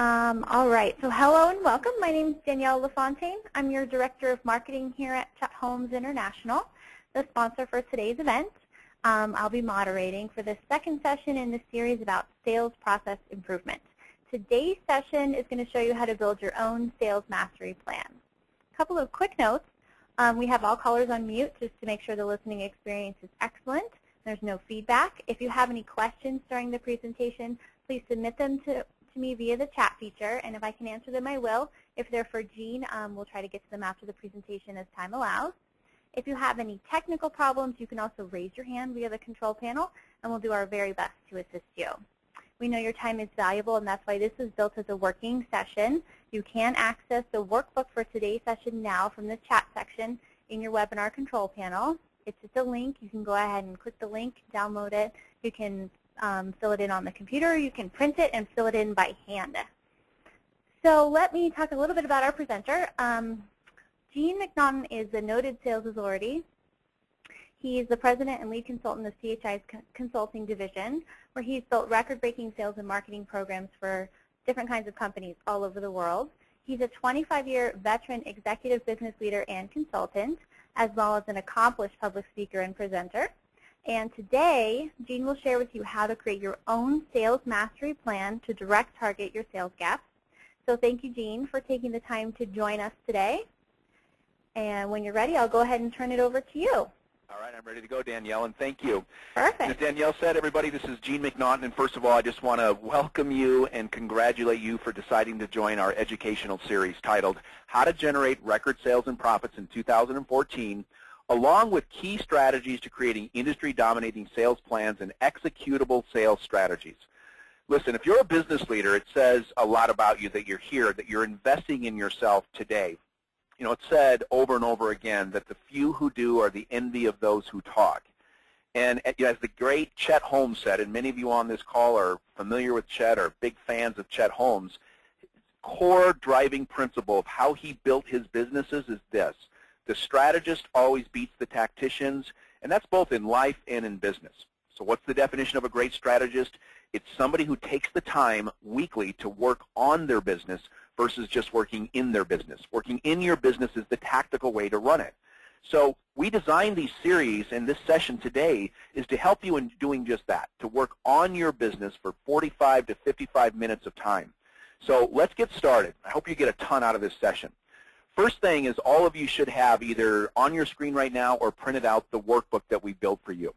Um, all right, so hello and welcome. My name is Danielle LaFontaine. I'm your Director of Marketing here at Chet Holmes International, the sponsor for today's event. Um, I'll be moderating for the second session in the series about sales process improvement. Today's session is going to show you how to build your own sales mastery plan. A couple of quick notes. Um, we have all callers on mute just to make sure the listening experience is excellent. There's no feedback. If you have any questions during the presentation, please submit them to, to me via the chat feature, and if I can answer them, I will. If they're for Gene, um, we'll try to get to them after the presentation as time allows. If you have any technical problems, you can also raise your hand via the control panel, and we'll do our very best to assist you. We know your time is valuable, and that's why this is built as a working session. You can access the workbook for today's session now from the chat section in your webinar control panel. It's just a link. You can go ahead and click the link, download it. You can um, fill it in on the computer. You can print it and fill it in by hand. So let me talk a little bit about our presenter. Um, Gene McNaughton is a noted sales authority. He is the president and lead consultant of CHI's consulting division, where he's built record-breaking sales and marketing programs for different kinds of companies all over the world. He's a 25-year veteran executive business leader and consultant, as well as an accomplished public speaker and presenter. And today, Gene will share with you how to create your own sales mastery plan to direct target your sales gaps. So thank you, Gene, for taking the time to join us today. And when you're ready, I'll go ahead and turn it over to you. All right, I'm ready to go, Danielle, and thank you. Perfect. As Danielle said, everybody, this is Gene McNaughton, and first of all, I just want to welcome you and congratulate you for deciding to join our educational series titled How to Generate Record Sales and Profits in 2014, along with key strategies to creating industry-dominating sales plans and executable sales strategies. Listen, if you're a business leader, it says a lot about you that you're here, that you're investing in yourself today you know, it's said over and over again that the few who do are the envy of those who talk. And as the great Chet Holmes said, and many of you on this call are familiar with Chet or big fans of Chet Holmes, core driving principle of how he built his businesses is this. The strategist always beats the tacticians, and that's both in life and in business. So what's the definition of a great strategist? It's somebody who takes the time weekly to work on their business versus just working in their business. Working in your business is the tactical way to run it. So we designed these series, and this session today is to help you in doing just that, to work on your business for 45 to 55 minutes of time. So let's get started. I hope you get a ton out of this session. First thing is all of you should have either on your screen right now or printed out the workbook that we built for you.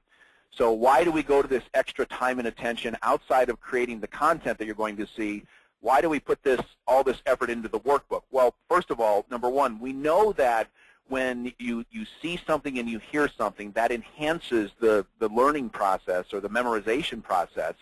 So why do we go to this extra time and attention outside of creating the content that you're going to see why do we put this all this effort into the workbook? Well, first of all, number one, we know that when you, you see something and you hear something, that enhances the, the learning process or the memorization process.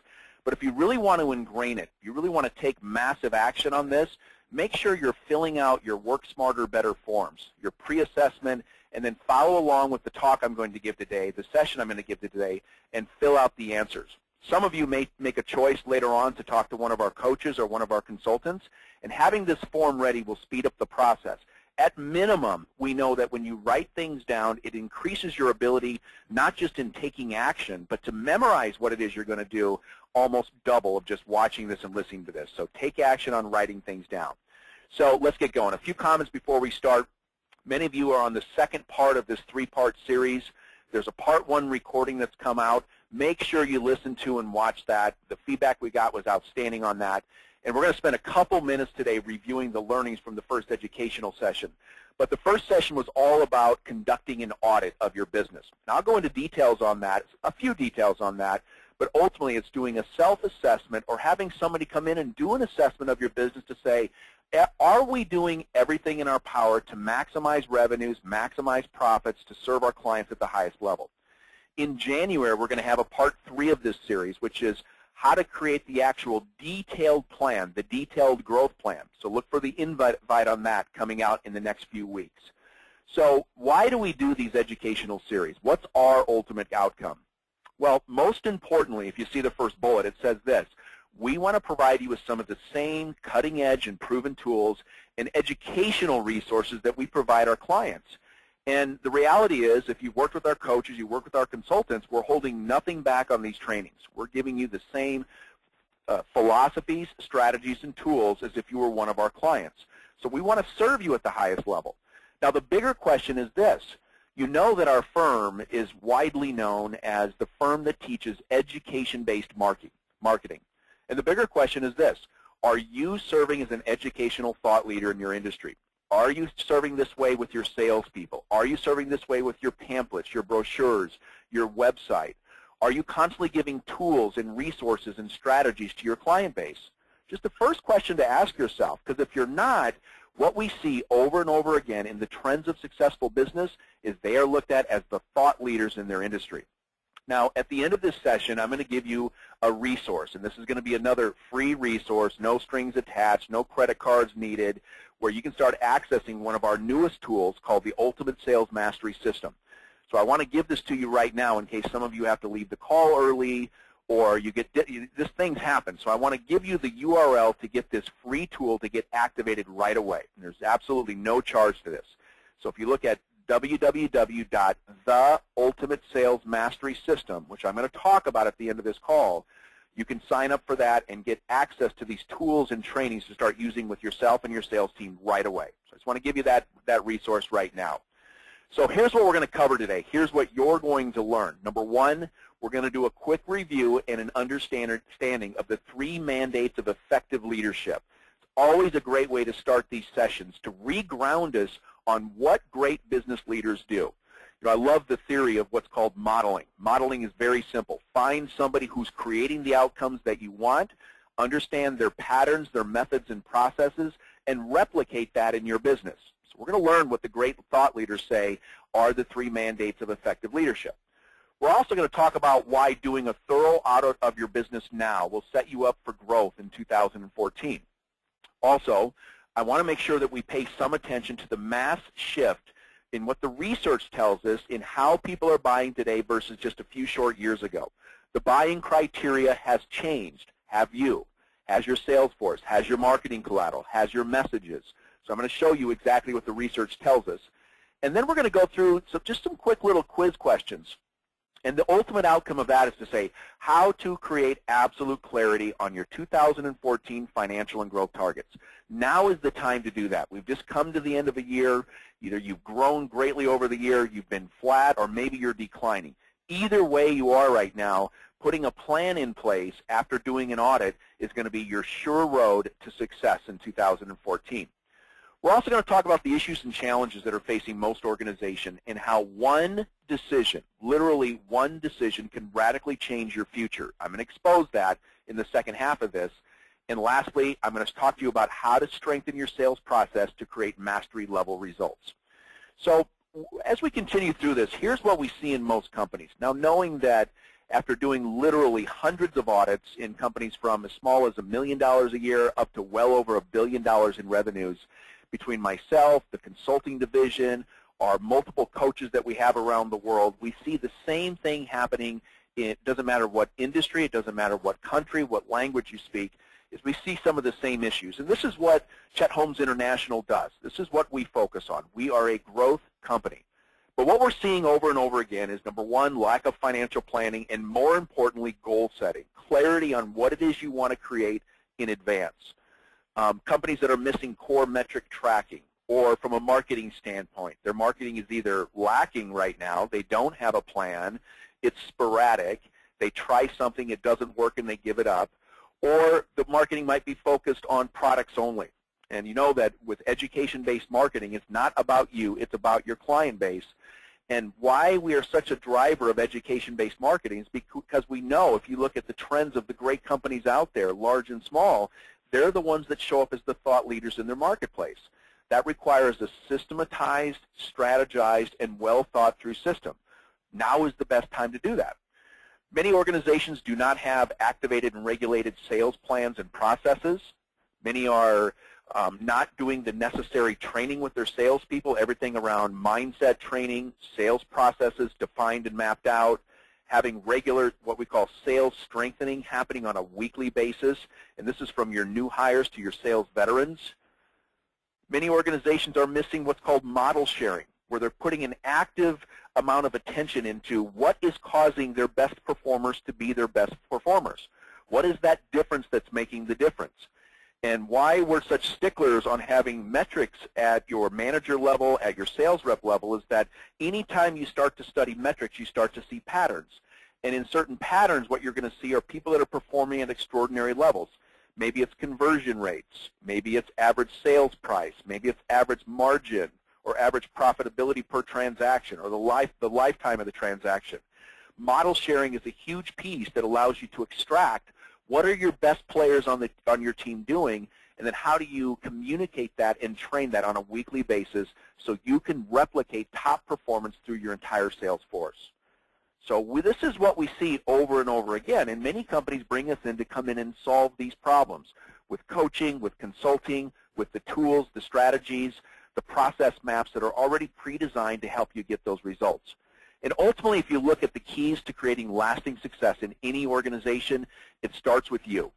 But if you really want to ingrain it, you really want to take massive action on this, make sure you're filling out your Work Smarter, Better forms, your pre-assessment, and then follow along with the talk I'm going to give today, the session I'm going to give today, and fill out the answers. Some of you may make a choice later on to talk to one of our coaches or one of our consultants, and having this form ready will speed up the process. At minimum, we know that when you write things down, it increases your ability not just in taking action, but to memorize what it is you're going to do almost double of just watching this and listening to this. So take action on writing things down. So let's get going. A few comments before we start. Many of you are on the second part of this three-part series. There's a part one recording that's come out. Make sure you listen to and watch that. The feedback we got was outstanding on that. And we're going to spend a couple minutes today reviewing the learnings from the first educational session. But the first session was all about conducting an audit of your business. Now, I'll go into details on that, a few details on that, but ultimately it's doing a self-assessment or having somebody come in and do an assessment of your business to say, are we doing everything in our power to maximize revenues, maximize profits to serve our clients at the highest level? In January, we're going to have a part three of this series, which is how to create the actual detailed plan, the detailed growth plan. So look for the invite on that coming out in the next few weeks. So why do we do these educational series? What's our ultimate outcome? Well, most importantly, if you see the first bullet, it says this. We want to provide you with some of the same cutting-edge and proven tools and educational resources that we provide our clients. And the reality is, if you've worked with our coaches, you work with our consultants, we're holding nothing back on these trainings. We're giving you the same uh, philosophies, strategies, and tools as if you were one of our clients. So we want to serve you at the highest level. Now the bigger question is this. You know that our firm is widely known as the firm that teaches education-based marketing. And the bigger question is this. Are you serving as an educational thought leader in your industry? Are you serving this way with your salespeople? Are you serving this way with your pamphlets, your brochures, your website? Are you constantly giving tools and resources and strategies to your client base? Just the first question to ask yourself, because if you're not, what we see over and over again in the trends of successful business is they are looked at as the thought leaders in their industry. Now, at the end of this session, I'm going to give you a resource, and this is going to be another free resource, no strings attached, no credit cards needed, where you can start accessing one of our newest tools called the Ultimate Sales Mastery System. So I want to give this to you right now in case some of you have to leave the call early or you get this things happen. So I want to give you the URL to get this free tool to get activated right away. And there's absolutely no charge to this. So if you look at www.theultimatesalesmasterysystem, which I'm going to talk about at the end of this call, you can sign up for that and get access to these tools and trainings to start using with yourself and your sales team right away. So I just want to give you that, that resource right now. So here's what we're going to cover today. Here's what you're going to learn. Number one, we're going to do a quick review and an understanding of the three mandates of effective leadership. It's always a great way to start these sessions to reground us on what great business leaders do. You know, I love the theory of what's called modeling. Modeling is very simple. Find somebody who's creating the outcomes that you want, understand their patterns, their methods and processes, and replicate that in your business. So we're going to learn what the great thought leaders say are the three mandates of effective leadership. We're also going to talk about why doing a thorough audit of your business now will set you up for growth in 2014. Also, I want to make sure that we pay some attention to the mass shift in what the research tells us in how people are buying today versus just a few short years ago. The buying criteria has changed. Have you? Has your sales force? Has your marketing collateral? Has your messages? So I'm going to show you exactly what the research tells us. And then we're going to go through so just some quick little quiz questions. And the ultimate outcome of that is to say how to create absolute clarity on your 2014 financial and growth targets. Now is the time to do that. We've just come to the end of a year. Either you've grown greatly over the year, you've been flat, or maybe you're declining. Either way you are right now, putting a plan in place after doing an audit is going to be your sure road to success in 2014. We're also going to talk about the issues and challenges that are facing most organizations and how one decision, literally one decision, can radically change your future. I'm going to expose that in the second half of this. And lastly, I'm going to talk to you about how to strengthen your sales process to create mastery level results. So as we continue through this, here's what we see in most companies. Now knowing that after doing literally hundreds of audits in companies from as small as a million dollars a year up to well over a billion dollars in revenues, between myself, the consulting division, our multiple coaches that we have around the world, we see the same thing happening. It doesn't matter what industry, it doesn't matter what country, what language you speak, is we see some of the same issues. And this is what Chet Holmes International does. This is what we focus on. We are a growth company. But what we're seeing over and over again is, number one, lack of financial planning, and more importantly, goal setting, clarity on what it is you want to create in advance um, companies that are missing core metric tracking, or from a marketing standpoint, their marketing is either lacking right now, they don't have a plan, it's sporadic, they try something, it doesn't work, and they give it up, or the marketing might be focused on products only. And you know that with education-based marketing, it's not about you, it's about your client base. And why we are such a driver of education-based marketing is because we know if you look at the trends of the great companies out there, large and small, they're the ones that show up as the thought leaders in their marketplace. That requires a systematized, strategized, and well thought through system. Now is the best time to do that. Many organizations do not have activated and regulated sales plans and processes. Many are um, not doing the necessary training with their salespeople, everything around mindset training, sales processes defined and mapped out, having regular, what we call sales strengthening happening on a weekly basis, and this is from your new hires to your sales veterans. Many organizations are missing what's called model sharing, where they're putting an active amount of attention into what is causing their best performers to be their best performers. What is that difference that's making the difference? And why we're such sticklers on having metrics at your manager level, at your sales rep level, is that anytime you start to study metrics, you start to see patterns. And in certain patterns, what you're going to see are people that are performing at extraordinary levels. Maybe it's conversion rates. Maybe it's average sales price. Maybe it's average margin or average profitability per transaction or the, life, the lifetime of the transaction. Model sharing is a huge piece that allows you to extract what are your best players on, the, on your team doing, and then how do you communicate that and train that on a weekly basis so you can replicate top performance through your entire sales force. So we, this is what we see over and over again, and many companies bring us in to come in and solve these problems with coaching, with consulting, with the tools, the strategies, the process maps that are already pre-designed to help you get those results. And ultimately, if you look at the keys to creating lasting success in any organization, it starts with you.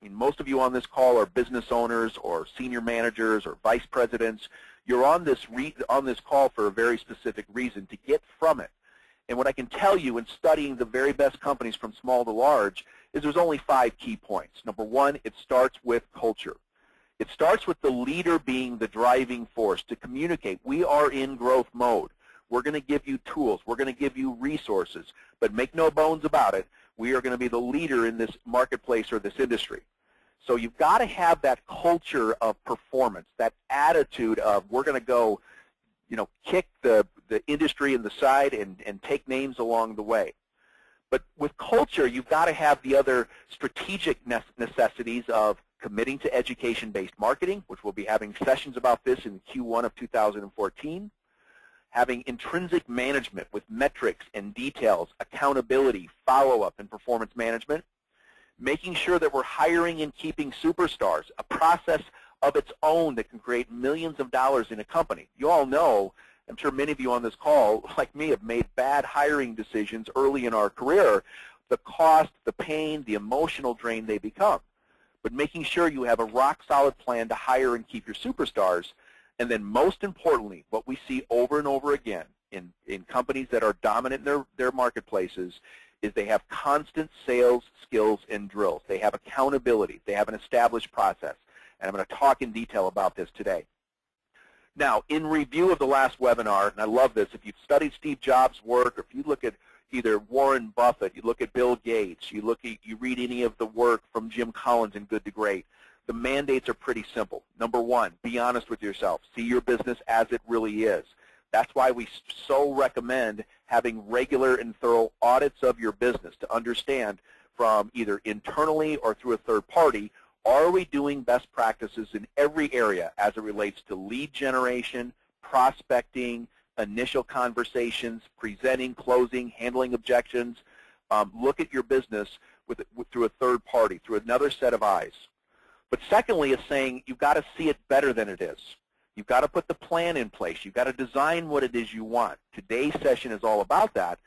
I mean, most of you on this call are business owners or senior managers or vice presidents. You're on this, on this call for a very specific reason, to get from it. And what I can tell you in studying the very best companies from small to large is there's only five key points. Number one, it starts with culture. It starts with the leader being the driving force to communicate. We are in growth mode. We're going to give you tools. We're going to give you resources. But make no bones about it, we are going to be the leader in this marketplace or this industry. So you've got to have that culture of performance, that attitude of we're going to go, you know, kick the, the industry in the side and, and take names along the way. But with culture, you've got to have the other strategic necessities of committing to education-based marketing, which we'll be having sessions about this in Q1 of 2014, having intrinsic management with metrics and details, accountability, follow-up, and performance management, making sure that we're hiring and keeping superstars, a process of its own that can create millions of dollars in a company. You all know, I'm sure many of you on this call, like me, have made bad hiring decisions early in our career, the cost, the pain, the emotional drain they become. But making sure you have a rock-solid plan to hire and keep your superstars and then most importantly, what we see over and over again in, in companies that are dominant in their, their marketplaces is they have constant sales skills and drills. They have accountability. They have an established process. And I'm going to talk in detail about this today. Now, in review of the last webinar, and I love this, if you've studied Steve Jobs' work, or if you look at either Warren Buffett, you look at Bill Gates, you look at, you read any of the work from Jim Collins in Good to Great, the mandates are pretty simple. Number one, be honest with yourself. See your business as it really is. That's why we so recommend having regular and thorough audits of your business to understand from either internally or through a third party, are we doing best practices in every area as it relates to lead generation, prospecting, initial conversations, presenting, closing, handling objections. Um, look at your business with, with, through a third party, through another set of eyes. But secondly, it's saying you've got to see it better than it is. You've got to put the plan in place. You've got to design what it is you want. Today's session is all about that.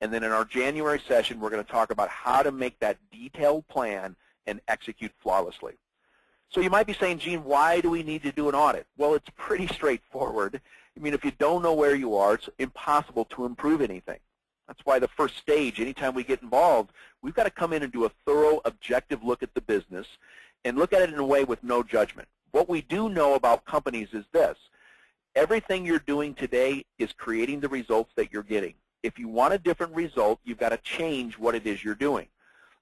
And then in our January session, we're going to talk about how to make that detailed plan and execute flawlessly. So you might be saying, Gene, why do we need to do an audit? Well, it's pretty straightforward. I mean, if you don't know where you are, it's impossible to improve anything. That's why the first stage, anytime we get involved, we've got to come in and do a thorough, objective look at the business and look at it in a way with no judgment. What we do know about companies is this. Everything you're doing today is creating the results that you're getting. If you want a different result, you've got to change what it is you're doing.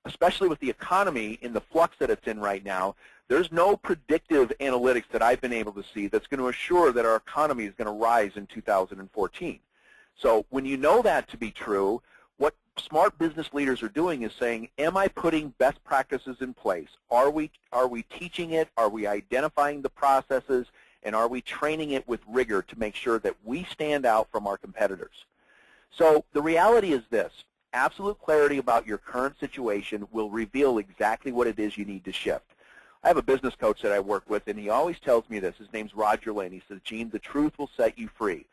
Especially with the economy in the flux that it's in right now, there's no predictive analytics that I've been able to see that's going to assure that our economy is going to rise in 2014. So when you know that to be true, what smart business leaders are doing is saying, am I putting best practices in place? Are we, are we teaching it? Are we identifying the processes? And are we training it with rigor to make sure that we stand out from our competitors? So the reality is this. Absolute clarity about your current situation will reveal exactly what it is you need to shift. I have a business coach that I work with, and he always tells me this. His name's Roger Lane. He says, Gene, the truth will set you free.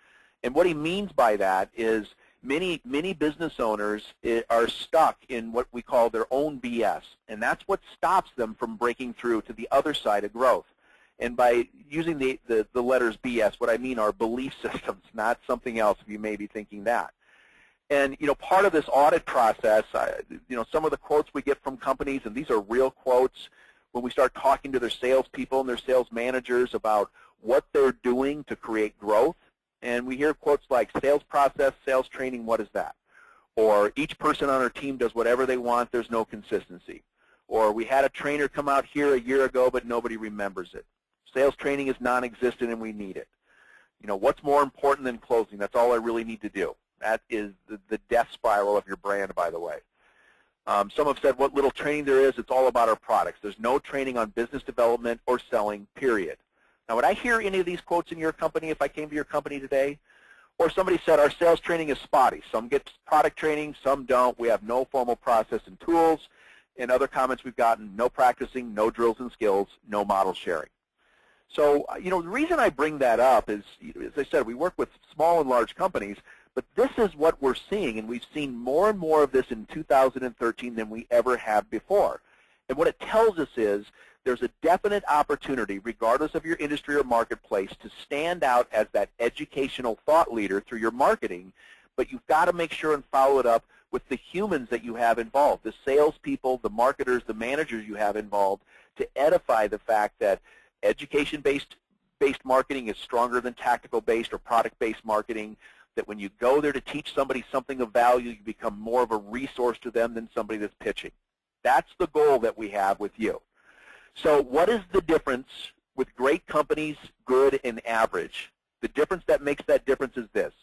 And what he means by that is many, many business owners eh, are stuck in what we call their own BS, and that's what stops them from breaking through to the other side of growth. And by using the, the, the letters BS, what I mean are belief systems, not something else if you may be thinking that. And you know, part of this audit process, I, you know, some of the quotes we get from companies, and these are real quotes, when we start talking to their salespeople and their sales managers about what they're doing to create growth, and we hear quotes like sales process, sales training, what is that? Or each person on our team does whatever they want, there's no consistency. Or we had a trainer come out here a year ago, but nobody remembers it. Sales training is non-existent and we need it. You know, what's more important than closing? That's all I really need to do. That is the, the death spiral of your brand, by the way. Um, some have said what little training there is, it's all about our products. There's no training on business development or selling, period. Now, would I hear any of these quotes in your company if I came to your company today? Or somebody said our sales training is spotty. Some get product training, some don't. We have no formal process and tools. And other comments we've gotten, no practicing, no drills and skills, no model sharing. So, uh, you know, the reason I bring that up is, as I said, we work with small and large companies, but this is what we're seeing, and we've seen more and more of this in 2013 than we ever have before. And what it tells us is there's a definite opportunity, regardless of your industry or marketplace, to stand out as that educational thought leader through your marketing, but you've got to make sure and follow it up with the humans that you have involved, the salespeople, the marketers, the managers you have involved, to edify the fact that education-based based marketing is stronger than tactical-based or product-based marketing, that when you go there to teach somebody something of value, you become more of a resource to them than somebody that's pitching. That's the goal that we have with you. So what is the difference with great companies, good, and average? The difference that makes that difference is this.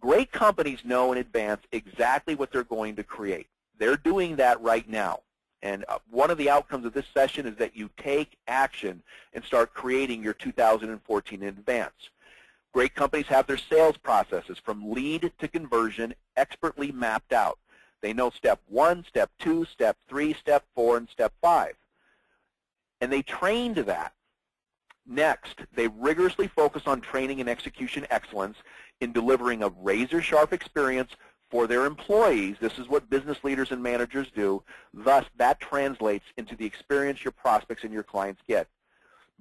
Great companies know in advance exactly what they're going to create. They're doing that right now. And uh, one of the outcomes of this session is that you take action and start creating your 2014 in advance. Great companies have their sales processes from lead to conversion expertly mapped out. They know step one, step two, step three, step four, and step five. And they train to that. Next, they rigorously focus on training and execution excellence in delivering a razor-sharp experience for their employees. This is what business leaders and managers do. Thus, that translates into the experience your prospects and your clients get.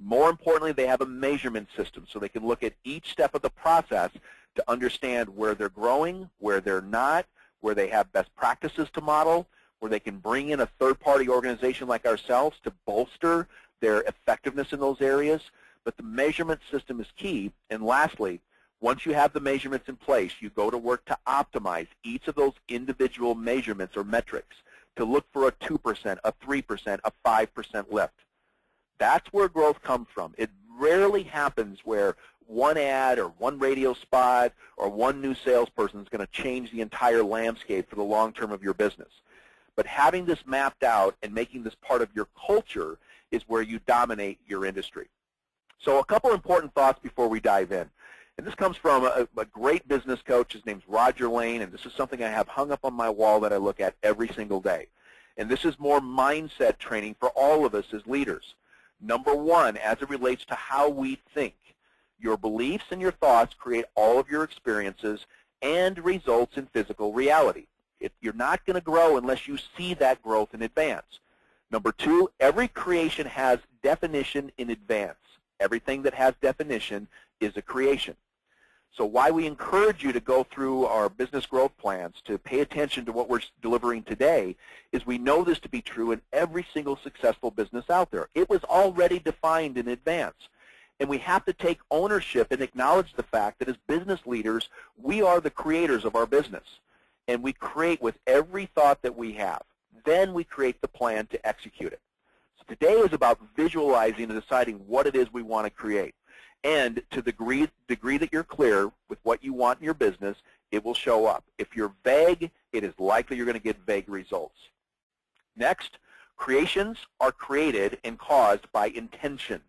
More importantly, they have a measurement system so they can look at each step of the process to understand where they're growing, where they're not, where they have best practices to model, where they can bring in a third-party organization like ourselves to bolster their effectiveness in those areas. But the measurement system is key. And lastly, once you have the measurements in place, you go to work to optimize each of those individual measurements or metrics to look for a 2%, a 3%, a 5% lift. That's where growth comes from. It rarely happens where one ad or one radio spot or one new salesperson is going to change the entire landscape for the long term of your business. But having this mapped out and making this part of your culture is where you dominate your industry. So a couple important thoughts before we dive in. And this comes from a, a, great business coach. His name's Roger Lane, and this is something I have hung up on my wall that I look at every single day. And this is more mindset training for all of us as leaders. Number one, as it relates to how we think. Your beliefs and your thoughts create all of your experiences and results in physical reality. If you're not going to grow unless you see that growth in advance. Number two, every creation has definition in advance. Everything that has definition is a creation. So why we encourage you to go through our business growth plans to pay attention to what we're delivering today is we know this to be true in every single successful business out there. It was already defined in advance. And we have to take ownership and acknowledge the fact that as business leaders, we are the creators of our business. And we create with every thought that we have. Then we create the plan to execute it. So today is about visualizing and deciding what it is we want to create. And to the degree, degree that you're clear with what you want in your business, it will show up. If you're vague, it is likely you're going to get vague results. Next, creations are created and caused by intention.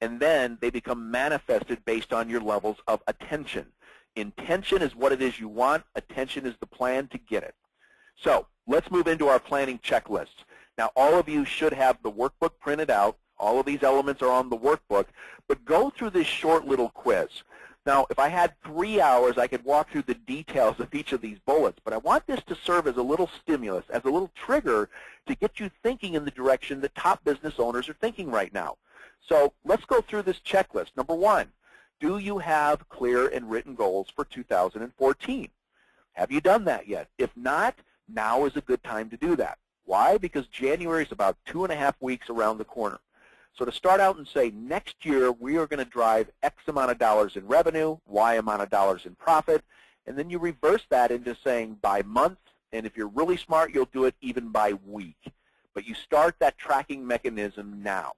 And then they become manifested based on your levels of attention. Intention is what it is you want. Attention is the plan to get it. So let's move into our planning checklist. Now, all of you should have the workbook printed out. All of these elements are on the workbook, but go through this short little quiz. Now, if I had three hours, I could walk through the details of each of these bullets, but I want this to serve as a little stimulus, as a little trigger to get you thinking in the direction that top business owners are thinking right now. So let's go through this checklist. Number one, do you have clear and written goals for 2014? Have you done that yet? If not, now is a good time to do that. Why? Because January is about two and a half weeks around the corner. So to start out and say, next year we are going to drive X amount of dollars in revenue, Y amount of dollars in profit, and then you reverse that into saying by month, and if you're really smart, you'll do it even by week. But you start that tracking mechanism now.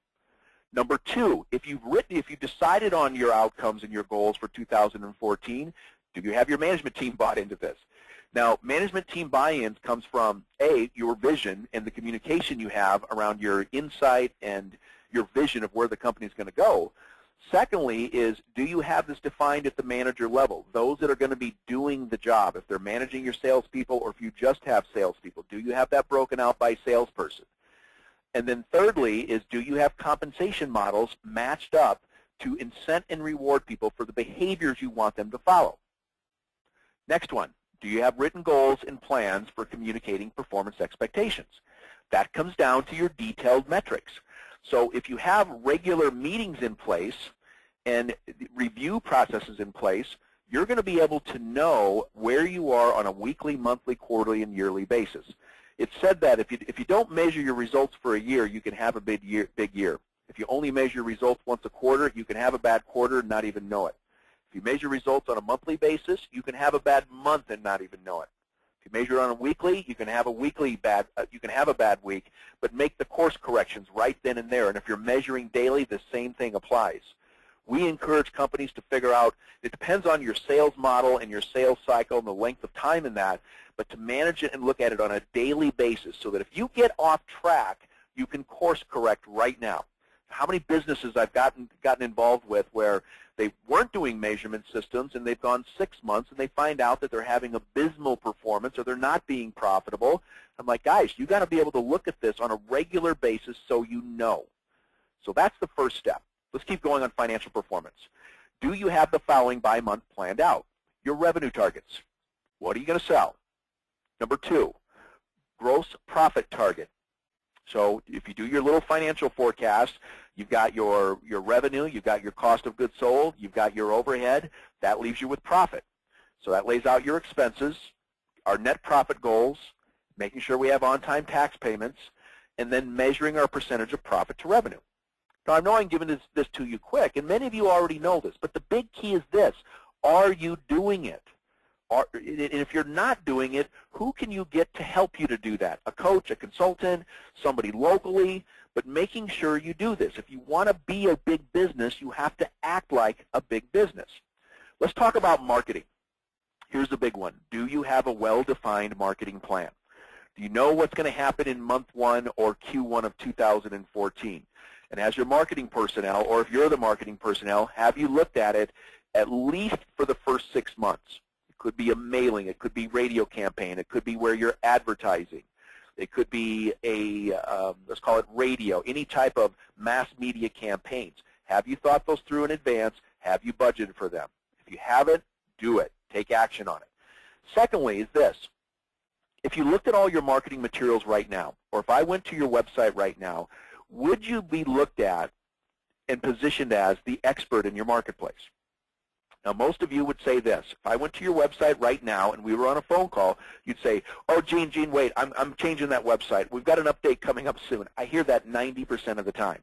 Number two, if you've written, if you've decided on your outcomes and your goals for 2014, do you have your management team bought into this? Now, management team buy-ins comes from, A, your vision and the communication you have around your insight and your vision of where the company is going to go. Secondly is, do you have this defined at the manager level? Those that are going to be doing the job, if they're managing your salespeople or if you just have salespeople, do you have that broken out by salesperson? And then thirdly is, do you have compensation models matched up to incent and reward people for the behaviors you want them to follow? Next one, do you have written goals and plans for communicating performance expectations? That comes down to your detailed metrics. So if you have regular meetings in place and review processes in place, you're going to be able to know where you are on a weekly, monthly, quarterly, and yearly basis. It's said that if you, if you don't measure your results for a year, you can have a big year, big year. If you only measure results once a quarter, you can have a bad quarter and not even know it. If you measure results on a monthly basis, you can have a bad month and not even know it. If you measure it on a weekly, you can have a weekly bad, uh, you can have a bad week, but make the course corrections right then and there. And if you're measuring daily, the same thing applies. We encourage companies to figure out, it depends on your sales model and your sales cycle and the length of time in that, but to manage it and look at it on a daily basis so that if you get off track, you can course correct right now. How many businesses I've gotten, gotten involved with where they weren't doing measurement systems and they've gone six months and they find out that they're having abysmal performance or they're not being profitable. I'm like, guys, you got to be able to look at this on a regular basis so you know. So that's the first step. Let's keep going on financial performance. Do you have the following by month planned out? Your revenue targets. What are you going to sell? Number two, gross profit target. So if you do your little financial forecast, You've got your, your revenue, you've got your cost of goods sold, you've got your overhead. That leaves you with profit. So that lays out your expenses, our net profit goals, making sure we have on-time tax payments, and then measuring our percentage of profit to revenue. Now, I know I'm giving this, this to you quick, and many of you already know this, but the big key is this. Are you doing it? Are, if you're not doing it, who can you get to help you to do that? A coach, a consultant, somebody locally, but making sure you do this. If you want to be a big business, you have to act like a big business. Let's talk about marketing. Here's the big one. Do you have a well-defined marketing plan? Do you know what's going to happen in month one or Q1 of 2014? And as your marketing personnel, or if you're the marketing personnel, have you looked at it at least for the first six months? Could be a mailing. It could be radio campaign. It could be where you're advertising. It could be a, um, let's call it radio, any type of mass media campaigns. Have you thought those through in advance? Have you budgeted for them? If you haven't, do it. Take action on it. Secondly is this. If you looked at all your marketing materials right now, or if I went to your website right now, would you be looked at and positioned as the expert in your marketplace? Now, most of you would say this. If I went to your website right now and we were on a phone call, you'd say, oh, Gene, Gene, wait, I'm, I'm changing that website. We've got an update coming up soon. I hear that 90% of the time.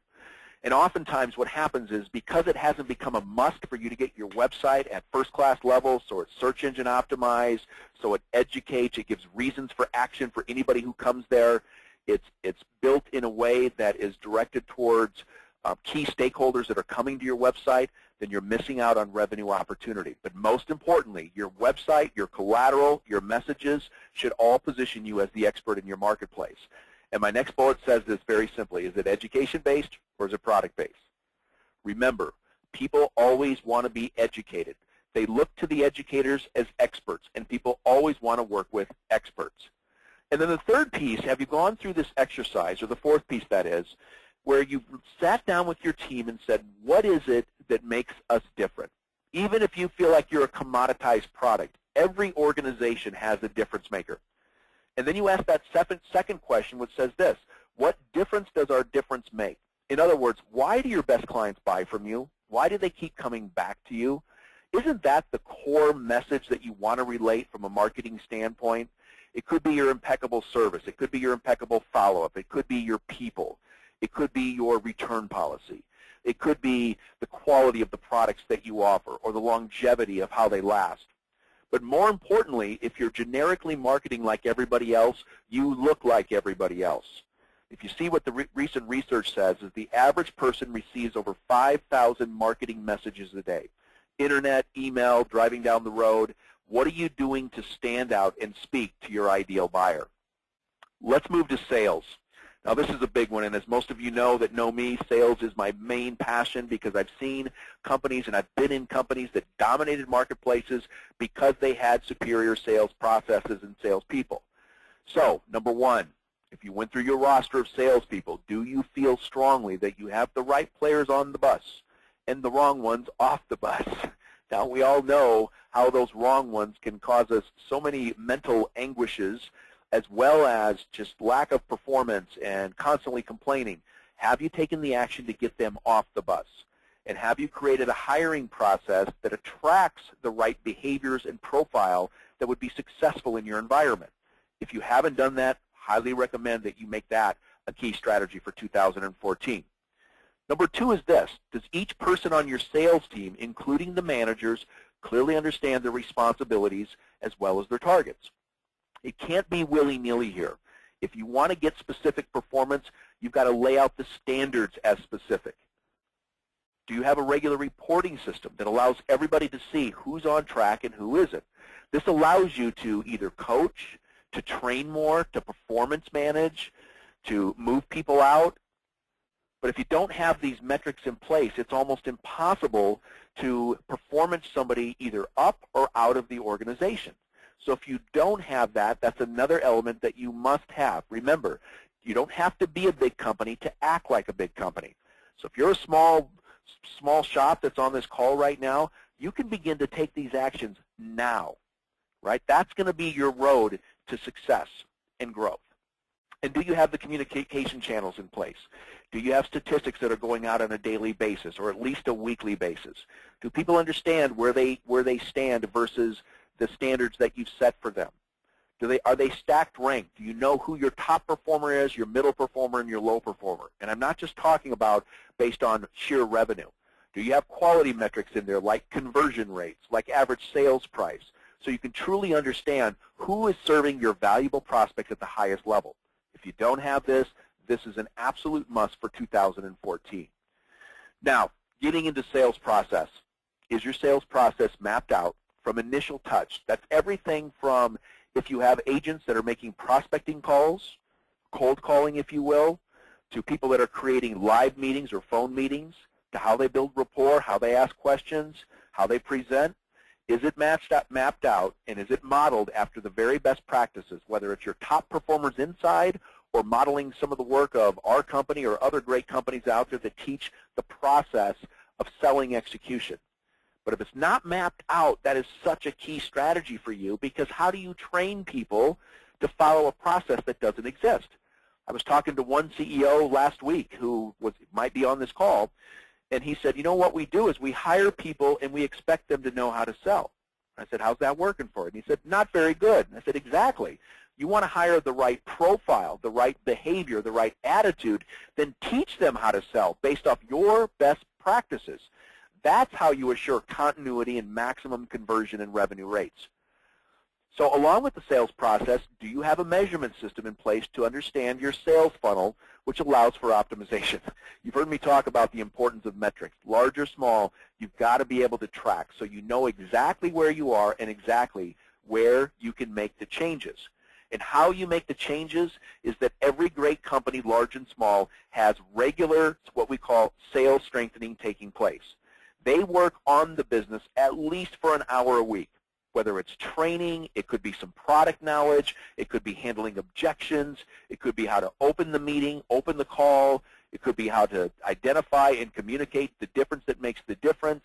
And oftentimes what happens is because it hasn't become a must for you to get your website at first-class level, so it's search engine optimized, so it educates, it gives reasons for action for anybody who comes there. It's, it's built in a way that is directed towards uh, key stakeholders that are coming to your website then you're missing out on revenue opportunity. But most importantly, your website, your collateral, your messages should all position you as the expert in your marketplace. And my next bullet says this very simply. Is it education-based or is it product-based? Remember, people always want to be educated. They look to the educators as experts, and people always want to work with experts. And then the third piece, have you gone through this exercise, or the fourth piece that is, where you've sat down with your team and said, what is it that makes us different? Even if you feel like you're a commoditized product, every organization has a difference maker. And then you ask that second question, which says this, what difference does our difference make? In other words, why do your best clients buy from you? Why do they keep coming back to you? Isn't that the core message that you want to relate from a marketing standpoint? It could be your impeccable service. It could be your impeccable follow-up. It could be your people. It could be your return policy. It could be the quality of the products that you offer or the longevity of how they last. But more importantly, if you're generically marketing like everybody else, you look like everybody else. If you see what the re recent research says is the average person receives over 5,000 marketing messages a day. Internet, email, driving down the road. What are you doing to stand out and speak to your ideal buyer? Let's move to sales. Now this is a big one, and as most of you know that know me, sales is my main passion because I've seen companies and I've been in companies that dominated marketplaces because they had superior sales processes and salespeople. So, number one, if you went through your roster of salespeople, do you feel strongly that you have the right players on the bus and the wrong ones off the bus? Now, we all know how those wrong ones can cause us so many mental anguishes as well as just lack of performance and constantly complaining. Have you taken the action to get them off the bus? And have you created a hiring process that attracts the right behaviors and profile that would be successful in your environment? If you haven't done that, highly recommend that you make that a key strategy for 2014. Number two is this. Does each person on your sales team, including the managers, clearly understand their responsibilities as well as their targets? It can't be willy-nilly here. If you want to get specific performance, you've got to lay out the standards as specific. Do you have a regular reporting system that allows everybody to see who's on track and who isn't? This allows you to either coach, to train more, to performance manage, to move people out. But if you don't have these metrics in place, it's almost impossible to performance somebody either up or out of the organization. So if you don't have that, that's another element that you must have. Remember, you don't have to be a big company to act like a big company. So if you're a small small shop that's on this call right now, you can begin to take these actions now, right? That's going to be your road to success and growth. And do you have the communication channels in place? Do you have statistics that are going out on a daily basis or at least a weekly basis? Do people understand where they where they stand versus the standards that you've set for them? Do they, are they stacked ranked? Do you know who your top performer is, your middle performer, and your low performer? And I'm not just talking about based on sheer revenue. Do you have quality metrics in there like conversion rates, like average sales price, so you can truly understand who is serving your valuable prospects at the highest level? If you don't have this, this is an absolute must for 2014. Now, getting into sales process. Is your sales process mapped out from initial touch. That's everything from if you have agents that are making prospecting calls, cold calling if you will, to people that are creating live meetings or phone meetings, to how they build rapport, how they ask questions, how they present. Is it matched out, mapped out, and is it modeled after the very best practices, whether it's your top performers inside or modeling some of the work of our company or other great companies out there that teach the process of selling execution. But if it's not mapped out, that is such a key strategy for you because how do you train people to follow a process that doesn't exist? I was talking to one CEO last week who was might be on this call, and he said, you know what we do is we hire people and we expect them to know how to sell. I said, how's that working for you? And he said, not very good. And I said, exactly. You want to hire the right profile, the right behavior, the right attitude, then teach them how to sell based off your best practices. That's how you assure continuity and maximum conversion and revenue rates. So along with the sales process, do you have a measurement system in place to understand your sales funnel, which allows for optimization? You've heard me talk about the importance of metrics. Large or small, you've got to be able to track so you know exactly where you are and exactly where you can make the changes. And how you make the changes is that every great company, large and small, has regular, what we call sales strengthening taking place. They work on the business at least for an hour a week, whether it's training, it could be some product knowledge, it could be handling objections, it could be how to open the meeting, open the call, it could be how to identify and communicate the difference that makes the difference,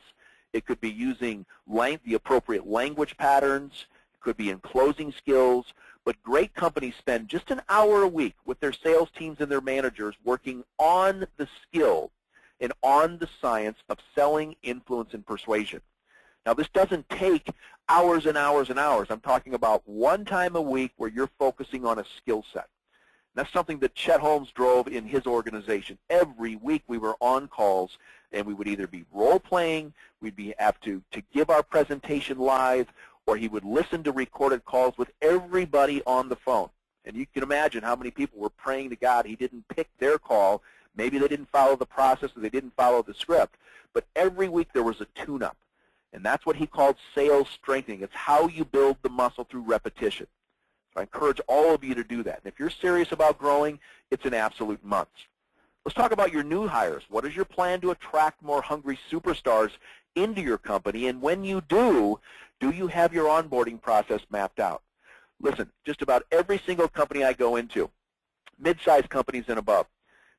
it could be using the appropriate language patterns, it could be in closing skills, but great companies spend just an hour a week with their sales teams and their managers working on the skill and on the science of selling, influence, and persuasion. Now, this doesn't take hours and hours and hours. I'm talking about one time a week where you're focusing on a skill set. That's something that Chet Holmes drove in his organization. Every week we were on calls and we would either be role-playing, we'd be have to, to give our presentation live, or he would listen to recorded calls with everybody on the phone. And you can imagine how many people were praying to God he didn't pick their call. Maybe they didn't follow the process or they didn't follow the script. But every week there was a tune-up. And that's what he called sales strengthening. It's how you build the muscle through repetition. So I encourage all of you to do that. And if you're serious about growing, it's an absolute must. Let's talk about your new hires. What is your plan to attract more hungry superstars into your company? And when you do, do you have your onboarding process mapped out? Listen, just about every single company I go into, mid-sized companies and above,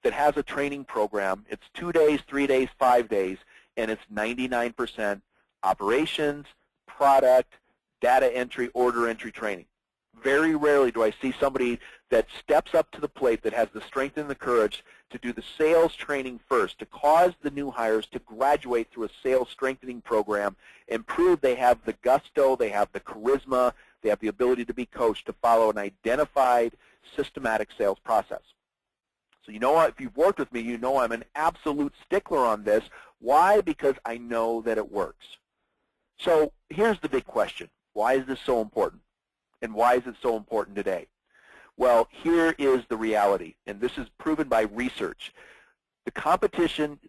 that has a training program, it's two days, three days, five days, and it's 99% operations, product, data entry, order entry training. Very rarely do I see somebody that steps up to the plate that has the strength and the courage to do the sales training first, to cause the new hires to graduate through a sales strengthening program and prove they have the gusto, they have the charisma, they have the ability to be coached to follow an identified systematic sales process. So you know if you've worked with me, you know I'm an absolute stickler on this. Why? Because I know that it works. So here's the big question. Why is this so important? And why is it so important today? Well, here is the reality, and this is proven by research. The competition,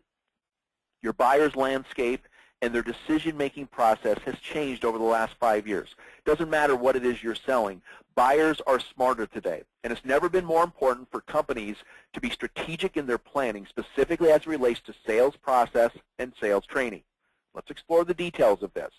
your buyer's landscape, and their decision-making process has changed over the last five years. Doesn't matter what it is you're selling. Buyers are smarter today, and it's never been more important for companies to be strategic in their planning, specifically as it relates to sales process and sales training. Let's explore the details of this.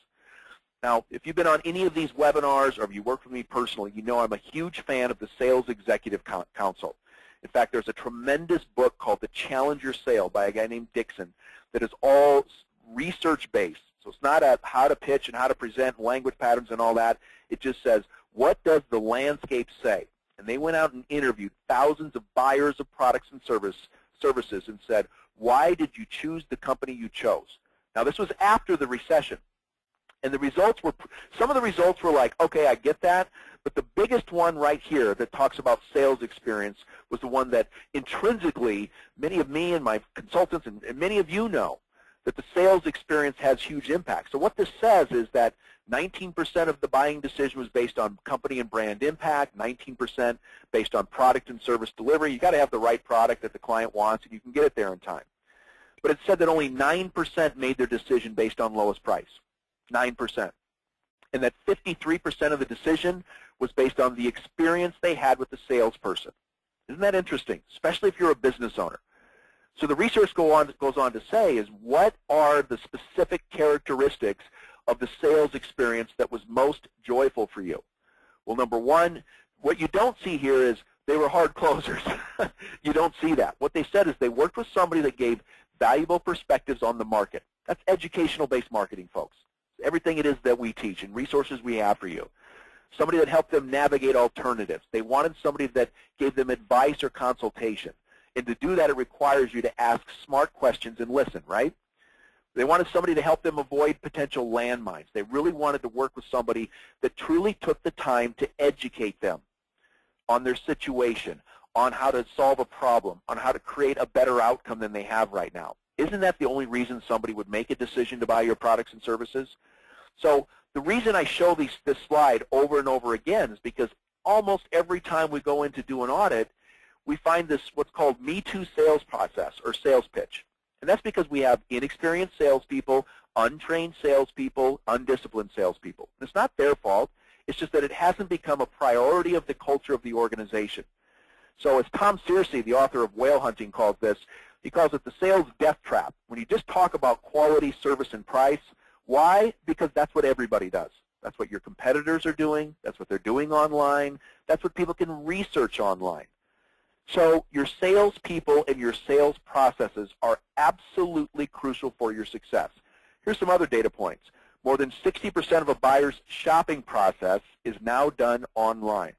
Now, if you've been on any of these webinars or if you work with me personally, you know I'm a huge fan of the Sales Executive Council. In fact, there's a tremendous book called The Challenger Sale by a guy named Dixon that is all research-based. So it's not a how to pitch and how to present language patterns and all that. It just says, what does the landscape say? And they went out and interviewed thousands of buyers of products and service, services and said, why did you choose the company you chose? Now, this was after the recession. And the results were, some of the results were like, okay, I get that, but the biggest one right here that talks about sales experience was the one that intrinsically many of me and my consultants and, and many of you know that the sales experience has huge impact. So what this says is that 19% of the buying decision was based on company and brand impact, 19% based on product and service delivery. You've got to have the right product that the client wants, and you can get it there in time. But it said that only 9% made their decision based on lowest price. 9%. And that 53% of the decision was based on the experience they had with the salesperson. Isn't that interesting, especially if you're a business owner? So the research go on, goes on to say is what are the specific characteristics of the sales experience that was most joyful for you? Well, number one, what you don't see here is they were hard closers. you don't see that. What they said is they worked with somebody that gave valuable perspectives on the market. That's educational-based marketing, folks everything it is that we teach and resources we have for you. Somebody that helped them navigate alternatives. They wanted somebody that gave them advice or consultation. And to do that, it requires you to ask smart questions and listen, right? They wanted somebody to help them avoid potential landmines. They really wanted to work with somebody that truly took the time to educate them on their situation, on how to solve a problem, on how to create a better outcome than they have right now. Isn't that the only reason somebody would make a decision to buy your products and services? So the reason I show these, this slide over and over again is because almost every time we go in to do an audit, we find this what's called Me Too sales process or sales pitch. And that's because we have inexperienced salespeople, untrained salespeople, undisciplined salespeople. It's not their fault. It's just that it hasn't become a priority of the culture of the organization. So as Tom Searcy, the author of Whale Hunting, calls this, he calls it the sales death trap. When you just talk about quality, service, and price, why? Because that's what everybody does. That's what your competitors are doing. That's what they're doing online. That's what people can research online. So your salespeople and your sales processes are absolutely crucial for your success. Here's some other data points. More than 60% of a buyer's shopping process is now done online.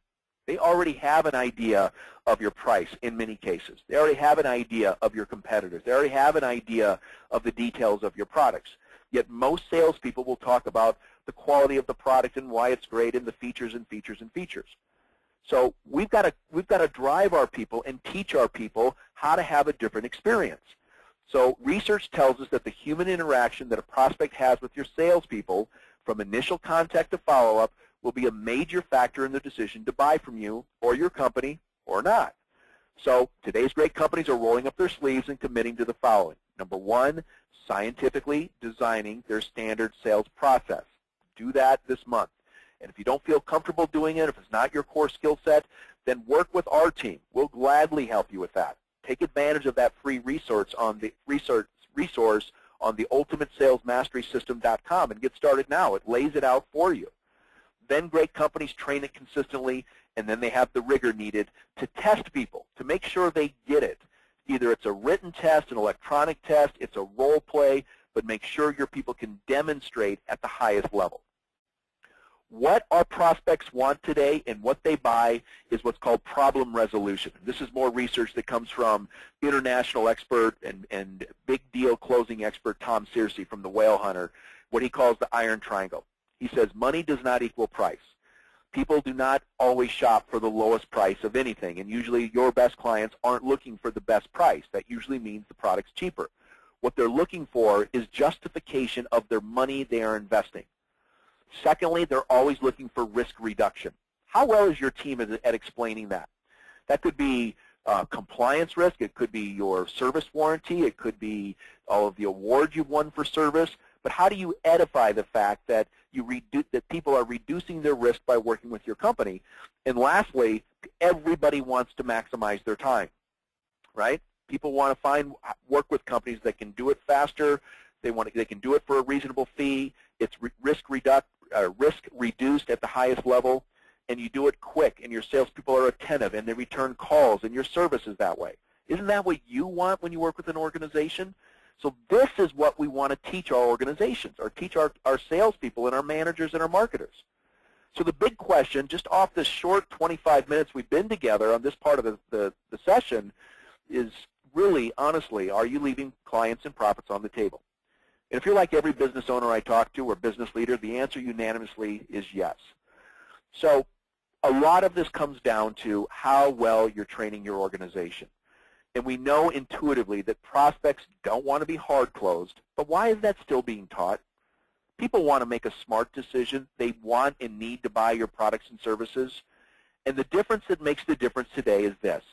They already have an idea of your price in many cases. They already have an idea of your competitors. They already have an idea of the details of your products. Yet most salespeople will talk about the quality of the product and why it's great and the features and features and features. So we've got to we've got to drive our people and teach our people how to have a different experience. So research tells us that the human interaction that a prospect has with your salespeople from initial contact to follow-up will be a major factor in their decision to buy from you or your company or not. So today's great companies are rolling up their sleeves and committing to the following. Number one, scientifically designing their standard sales process. Do that this month. And if you don't feel comfortable doing it, if it's not your core skill set, then work with our team. We'll gladly help you with that. Take advantage of that free resource on the resource, resource on the ultimatesalesmasterysystem.com and get started now. It lays it out for you. Then great companies train it consistently, and then they have the rigor needed to test people, to make sure they get it. Either it's a written test, an electronic test, it's a role play, but make sure your people can demonstrate at the highest level. What our prospects want today and what they buy is what's called problem resolution. This is more research that comes from international expert and, and big deal closing expert Tom Searcy from the Whale Hunter, what he calls the iron triangle. He says money does not equal price. People do not always shop for the lowest price of anything, and usually your best clients aren't looking for the best price. That usually means the product's cheaper. What they're looking for is justification of their money they are investing. Secondly, they're always looking for risk reduction. How well is your team at, explaining that? That could be uh, compliance risk. It could be your service warranty. It could be all of the awards you've won for service. But how do you edify the fact that you redu that people are reducing their risk by working with your company? And lastly, everybody wants to maximize their time, right? People want to find work with companies that can do it faster. They want to, they can do it for a reasonable fee. It's re risk reduct uh, risk reduced at the highest level, and you do it quick, and your salespeople are attentive, and they return calls, and your service is that way. Isn't that what you want when you work with an organization? So this is what we want to teach our organizations, or teach our, our salespeople and our managers and our marketers. So the big question, just off this short 25 minutes we've been together on this part of the, the, the session, is really, honestly, are you leaving clients and profits on the table? And if you're like every business owner I talk to or business leader, the answer unanimously is yes. So a lot of this comes down to how well you're training your organization. And we know intuitively that prospects don't want to be hard closed, but why is that still being taught? People want to make a smart decision. They want and need to buy your products and services. And the difference that makes the difference today is this.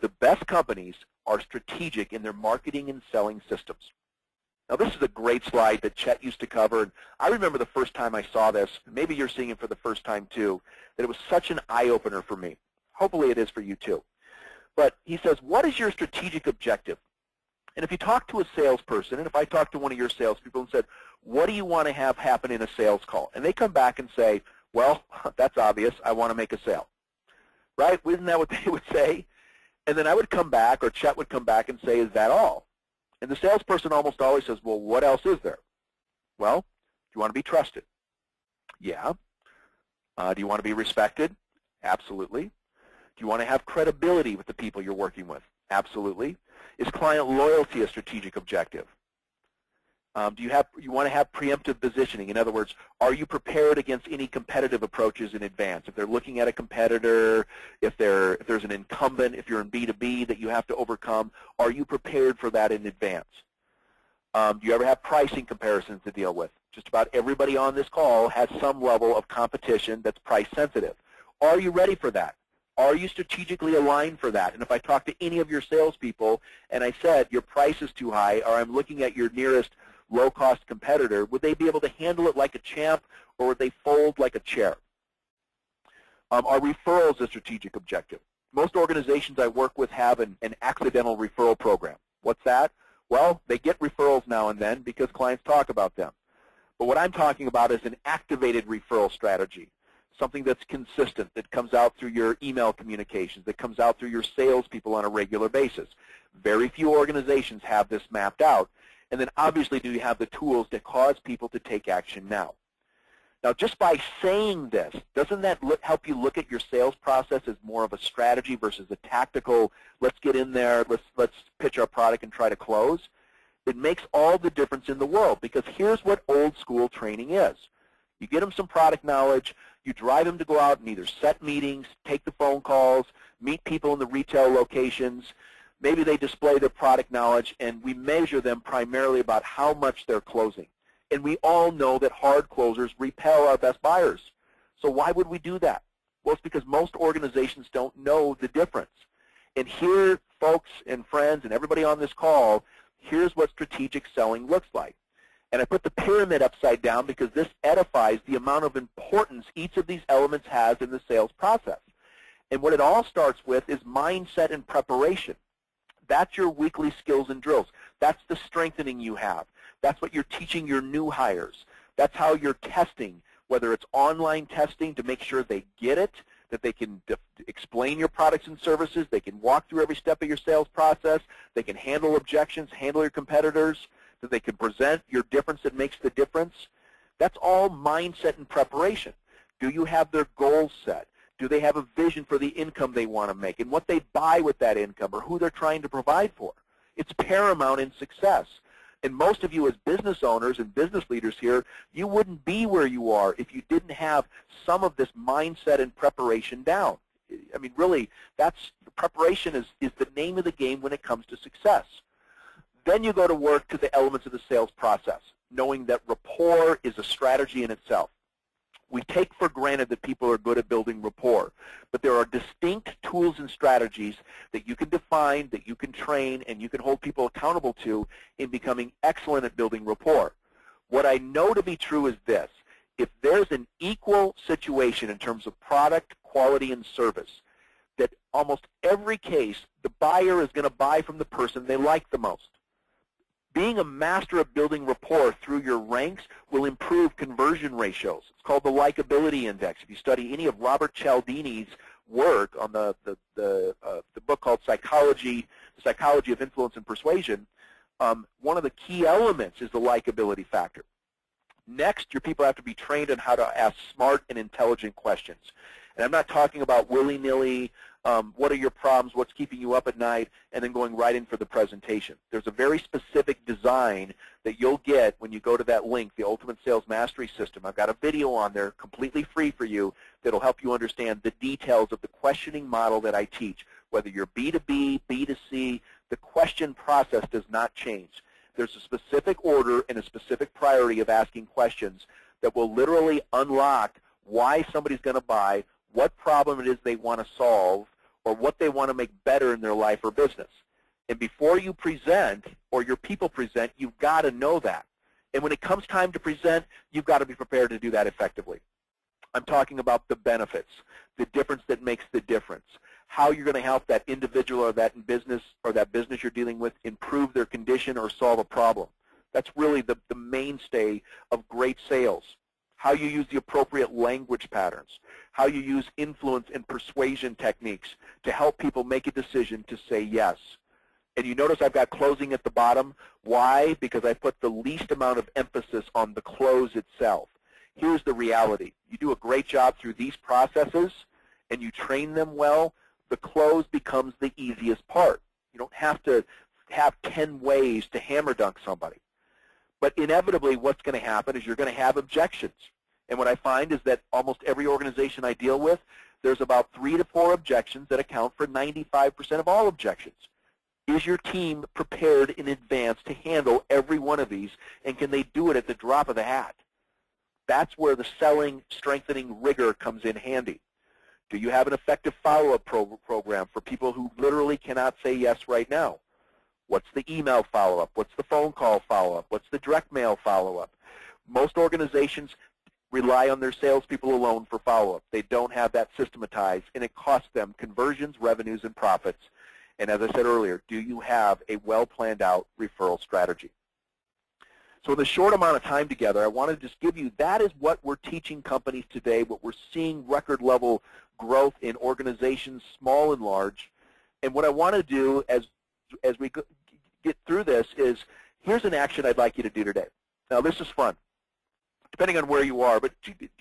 The best companies are strategic in their marketing and selling systems. Now this is a great slide that Chet used to cover. And I remember the first time I saw this, maybe you're seeing it for the first time too, that it was such an eye-opener for me. Hopefully it is for you too. But he says, what is your strategic objective? And if you talk to a salesperson, and if I talk to one of your salespeople and said, what do you want to have happen in a sales call? And they come back and say, well, that's obvious. I want to make a sale. Right? Isn't that what they would say? And then I would come back, or Chet would come back and say, is that all? And the salesperson almost always says, well, what else is there? Well, do you want to be trusted? Yeah. Uh, do you want to be respected? Absolutely. Do you want to have credibility with the people you're working with? Absolutely. Is client loyalty a strategic objective? Um, do you have you want to have preemptive positioning? In other words, are you prepared against any competitive approaches in advance? If they're looking at a competitor, if, there if there's an incumbent, if you're in B2B that you have to overcome, are you prepared for that in advance? Um, do you ever have pricing comparisons to deal with? Just about everybody on this call has some level of competition that's price sensitive. Are you ready for that? Are you strategically aligned for that? And if I talk to any of your salespeople and I said your price is too high or I'm looking at your nearest low-cost competitor, would they be able to handle it like a champ or would they fold like a chair? Um, are referrals a strategic objective? Most organizations I work with have an, an accidental referral program. What's that? Well, they get referrals now and then because clients talk about them. But what I'm talking about is an activated referral strategy, something that's consistent, that comes out through your email communications, that comes out through your salespeople on a regular basis. Very few organizations have this mapped out, and then obviously do you have the tools that cause people to take action now? Now just by saying this, doesn't that look, help you look at your sales process as more of a strategy versus a tactical, let's get in there, let's, let's pitch our product and try to close? It makes all the difference in the world because here's what old school training is. You get them some product knowledge, you drive them to go out and either set meetings, take the phone calls, meet people in the retail locations, maybe they display their product knowledge, and we measure them primarily about how much they're closing. And we all know that hard closers repel our best buyers. So why would we do that? Well, it's because most organizations don't know the difference. And here, folks and friends and everybody on this call, here's what strategic selling looks like. And I put the pyramid upside down because this edifies the amount of importance each of these elements has in the sales process. And what it all starts with is mindset and preparation. That's your weekly skills and drills. That's the strengthening you have. That's what you're teaching your new hires. That's how you're testing, whether it's online testing to make sure they get it, that they can explain your products and services, they can walk through every step of your sales process, they can handle objections, handle your competitors, that they can present your difference that makes the difference. That's all mindset and preparation. Do you have their goals set? Do they have a vision for the income they want to make and what they buy with that income or who they're trying to provide for? It's paramount in success. And most of you as business owners and business leaders here, you wouldn't be where you are if you didn't have some of this mindset and preparation down. I mean, really, that's preparation is, is the name of the game when it comes to success. Then you go to work to the elements of the sales process, knowing that rapport is a strategy in itself. We take for granted that people are good at building rapport, but there are distinct tools and strategies that you can define, that you can train, and you can hold people accountable to in becoming excellent at building rapport. What I know to be true is this. If there's an equal situation in terms of product, quality, and service, that almost every case the buyer is going to buy from the person they like the most being a master of building rapport through your ranks will improve conversion ratios. It's called the likability index. If you study any of Robert Cialdini's work on the, the, the, uh, the book called Psychology, Psychology of Influence and Persuasion, um, one of the key elements is the likability factor. Next, your people have to be trained on how to ask smart and intelligent questions. And I'm not talking about willy-nilly um, what are your problems, what's keeping you up at night, and then going right in for the presentation. There's a very specific design that you'll get when you go to that link, the Ultimate Sales Mastery System. I've got a video on there completely free for you that will help you understand the details of the questioning model that I teach. Whether you're B2B, B2C, the question process does not change. There's a specific order and a specific priority of asking questions that will literally unlock why somebody's going to buy, what problem it is they want to solve, or what they want to make better in their life or business. And before you present, or your people present, you've got to know that. And when it comes time to present, you've got to be prepared to do that effectively. I'm talking about the benefits, the difference that makes the difference, how you're going to help that individual or that business or that business you're dealing with improve their condition or solve a problem. That's really the, the mainstay of great sales how you use the appropriate language patterns, how you use influence and persuasion techniques to help people make a decision to say yes. And you notice I've got closing at the bottom. Why? Because I put the least amount of emphasis on the close itself. Here's the reality. You do a great job through these processes and you train them well, the close becomes the easiest part. You don't have to have 10 ways to hammer dunk somebody. But inevitably, what's going to happen is you're going to have objections. And what I find is that almost every organization I deal with, there's about three to four objections that account for 95% of all objections. Is your team prepared in advance to handle every one of these, and can they do it at the drop of the hat? That's where the selling, strengthening rigor comes in handy. Do you have an effective follow-up pro program for people who literally cannot say yes right now? What's the email follow-up? What's the phone call follow-up? What's the direct mail follow-up? Most organizations rely on their salespeople alone for follow-up. They don't have that systematized, and it costs them conversions, revenues, and profits. And as I said earlier, do you have a well-planned out referral strategy? So in the short amount of time together, I want to just give you, that is what we're teaching companies today, what we're seeing record level growth in organizations, small and large. And what I want to do as, as we get through this is here's an action I'd like you to do today. Now, this is fun, depending on where you are, but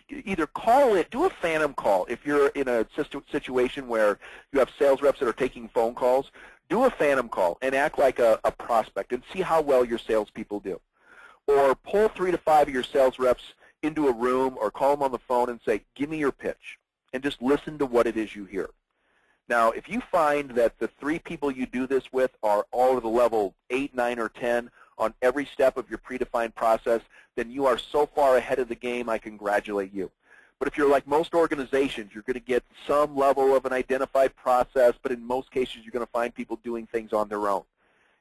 either call it, do a phantom call if you're in a situation where you have sales reps that are taking phone calls. Do a phantom call and act like a, a prospect and see how well your salespeople do. Or pull three to five of your sales reps into a room or call them on the phone and say, give me your pitch, and just listen to what it is you hear. Now, if you find that the three people you do this with are all at the level 8, 9, or 10 on every step of your predefined process, then you are so far ahead of the game, I congratulate you. But if you're like most organizations, you're going to get some level of an identified process, but in most cases, you're going to find people doing things on their own.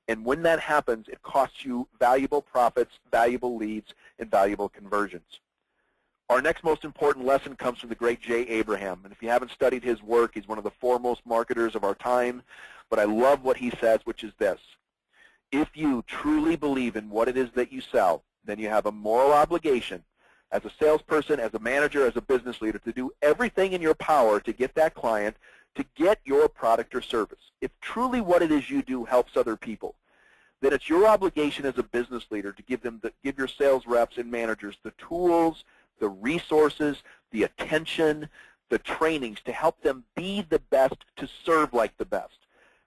And when that happens, it costs you valuable profits, valuable leads, and valuable conversions. Our next most important lesson comes from the great Jay Abraham. And if you haven't studied his work, he's one of the foremost marketers of our time. But I love what he says, which is this. If you truly believe in what it is that you sell, then you have a moral obligation as a salesperson, as a manager, as a business leader to do everything in your power to get that client to get your product or service. If truly what it is you do helps other people, then it's your obligation as a business leader to give them the, give your sales reps and managers the tools, the resources, the attention, the trainings to help them be the best to serve like the best.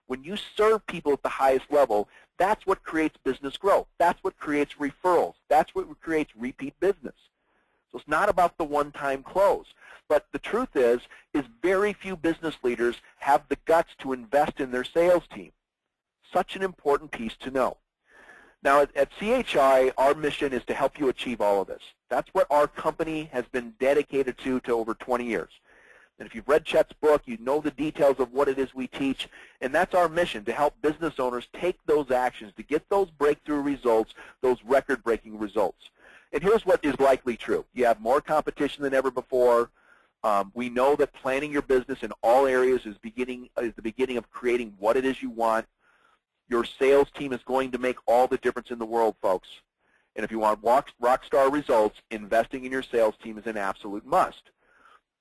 When you serve people at the highest level, that's what creates business growth. That's what creates referrals. That's what creates repeat business. So it's not about the one-time close. But the truth is, is very few business leaders have the guts to invest in their sales team. Such an important piece to know. Now, at, at CHI, our mission is to help you achieve all of this. That's what our company has been dedicated to to over 20 years. And if you've read Chet's book, you know the details of what it is we teach. And that's our mission, to help business owners take those actions, to get those breakthrough results, those record-breaking results. And here's what is likely true. You have more competition than ever before. Um, we know that planning your business in all areas is, beginning, is the beginning of creating what it is you want. Your sales team is going to make all the difference in the world, folks. And if you want rock star results, investing in your sales team is an absolute must.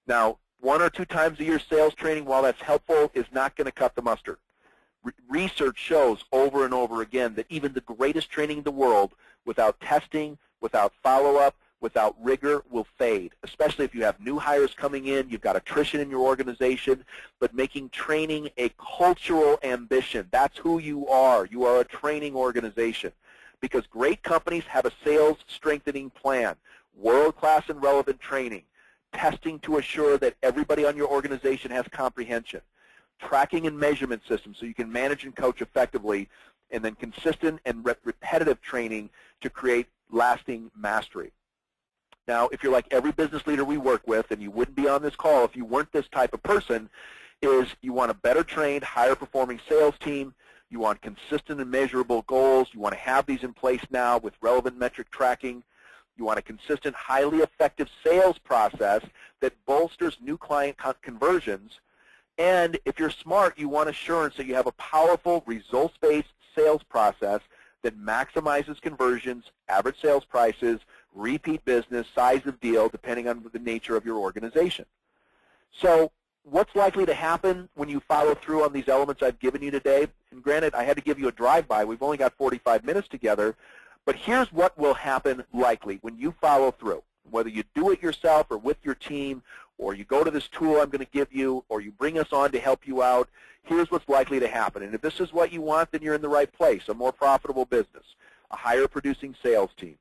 Now, one or two times a year sales training, while that's helpful, is not going to cut the mustard. Re research shows over and over again that even the greatest training in the world, without testing, without follow-up, without rigor will fade, especially if you have new hires coming in, you've got attrition in your organization, but making training a cultural ambition. That's who you are. You are a training organization because great companies have a sales strengthening plan, world-class and relevant training, testing to assure that everybody on your organization has comprehension, tracking and measurement systems so you can manage and coach effectively, and then consistent and repetitive training to create lasting mastery. Now, if you're like every business leader we work with, and you wouldn't be on this call if you weren't this type of person, is you want a better trained, higher performing sales team. You want consistent and measurable goals. You want to have these in place now with relevant metric tracking. You want a consistent, highly effective sales process that bolsters new client conversions. And if you're smart, you want assurance that you have a powerful, results-based sales process that maximizes conversions, average sales prices, repeat business, size of deal, depending on the nature of your organization. So what's likely to happen when you follow through on these elements I've given you today? And granted, I had to give you a drive-by. We've only got 45 minutes together. But here's what will happen likely when you follow through. Whether you do it yourself or with your team, or you go to this tool I'm going to give you, or you bring us on to help you out, here's what's likely to happen. And if this is what you want, then you're in the right place, a more profitable business, a higher producing sales team,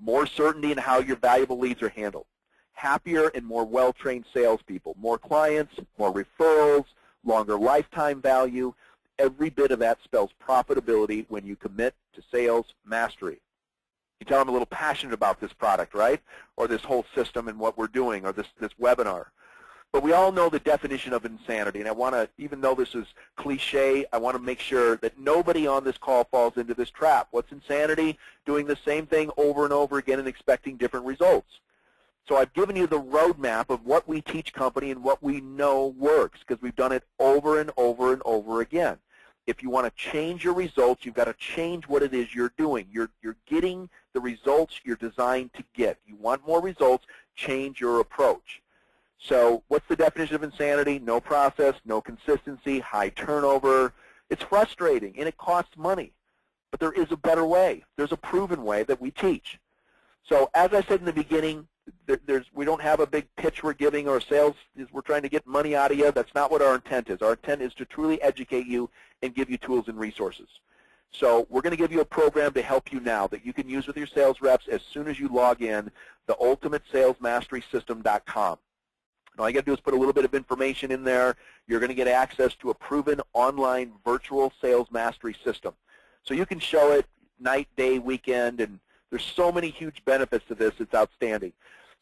more certainty in how your valuable leads are handled, happier and more well-trained salespeople, more clients, more referrals, longer lifetime value. Every bit of that spells profitability when you commit to sales mastery. You tell them I'm a little passionate about this product, right? Or this whole system and what we're doing, or this, this webinar. But we all know the definition of insanity, and I want to, even though this is cliche, I want to make sure that nobody on this call falls into this trap. What's insanity? Doing the same thing over and over again and expecting different results. So I've given you the roadmap of what we teach company and what we know works because we've done it over and over and over again. If you want to change your results, you've got to change what it is you're doing. You're, you're getting the results you're designed to get. You want more results, change your approach. So what's the definition of insanity? No process, no consistency, high turnover. It's frustrating, and it costs money. But there is a better way. There's a proven way that we teach. So as I said in the beginning, there's we don't have a big pitch we're giving or sales is we're trying to get money out of you. That's not what our intent is. Our intent is to truly educate you and give you tools and resources. So we're going to give you a program to help you now that you can use with your sales reps as soon as you log in, the ultimatesalesmasterysystem.com. And all you got to do is put a little bit of information in there. You're going to get access to a proven online virtual sales mastery system. So you can show it night, day, weekend, and there's so many huge benefits to this. It's outstanding.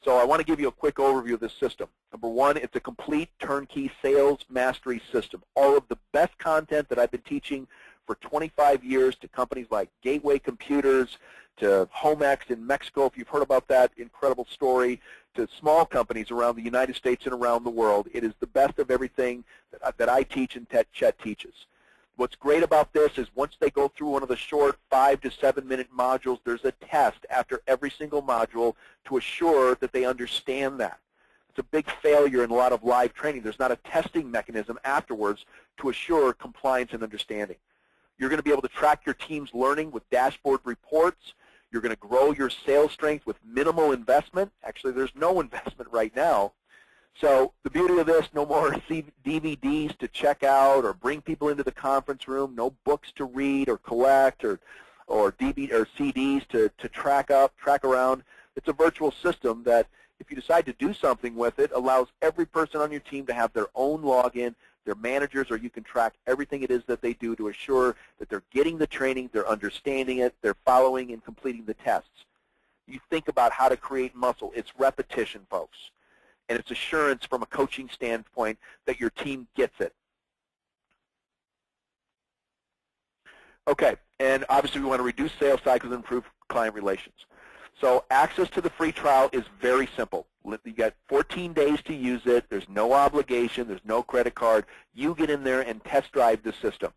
So I want to give you a quick overview of this system. Number one, it's a complete turnkey sales mastery system. All of the best content that I've been teaching for 25 years to companies like Gateway Computers, to Homex in Mexico, if you've heard about that incredible story, to small companies around the United States and around the world. It is the best of everything that I, that I teach and Chet teaches. What's great about this is once they go through one of the short five to seven minute modules, there's a test after every single module to assure that they understand that. It's a big failure in a lot of live training. There's not a testing mechanism afterwards to assure compliance and understanding. You're going to be able to track your team's learning with dashboard reports. You're going to grow your sales strength with minimal investment. Actually, there's no investment right now. So the beauty of this, no more DVDs to check out or bring people into the conference room, no books to read or collect or, or, DVD, or CDs to, to track up, track around. It's a virtual system that if you decide to do something with it, allows every person on your team to have their own login, their managers, or you can track everything it is that they do to assure that they're getting the training, they're understanding it, they're following and completing the tests. You think about how to create muscle. It's repetition, folks. And it's assurance from a coaching standpoint that your team gets it. Okay, and obviously we want to reduce sales cycles and improve client relations. So access to the free trial is very simple. You got 14 days to use it. There's no obligation. There's no credit card. You get in there and test drive the system.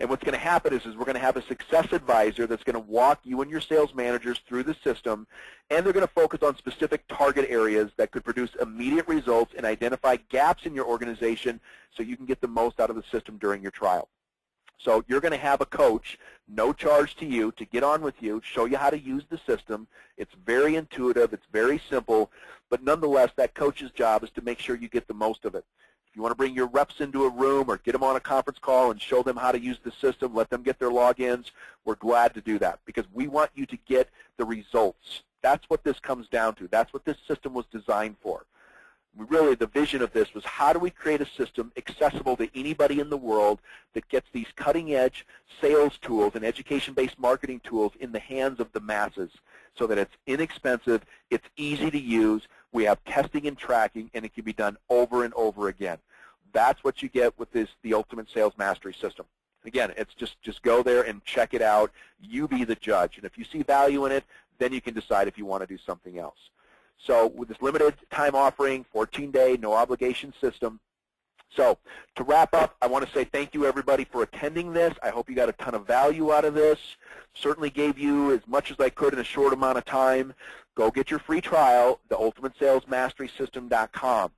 And what's going to happen is, is we're going to have a success advisor that's going to walk you and your sales managers through the system, and they're going to focus on specific target areas that could produce immediate results and identify gaps in your organization so you can get the most out of the system during your trial. So you're going to have a coach, no charge to you, to get on with you, show you how to use the system. It's very intuitive. It's very simple. But nonetheless, that coach's job is to make sure you get the most of it. You want to bring your reps into a room or get them on a conference call and show them how to use the system, let them get their logins, we're glad to do that because we want you to get the results. That's what this comes down to. That's what this system was designed for really the vision of this was how do we create a system accessible to anybody in the world that gets these cutting-edge sales tools and education-based marketing tools in the hands of the masses so that it's inexpensive, it's easy to use, we have testing and tracking, and it can be done over and over again. That's what you get with this, the Ultimate Sales Mastery System. Again, it's just, just go there and check it out. You be the judge. And if you see value in it, then you can decide if you want to do something else. So with this limited time offering, 14-day, no obligation system. So to wrap up, I want to say thank you everybody for attending this. I hope you got a ton of value out of this. Certainly gave you as much as I could in a short amount of time. Go get your free trial, theultimatesalesmasterysystem.com.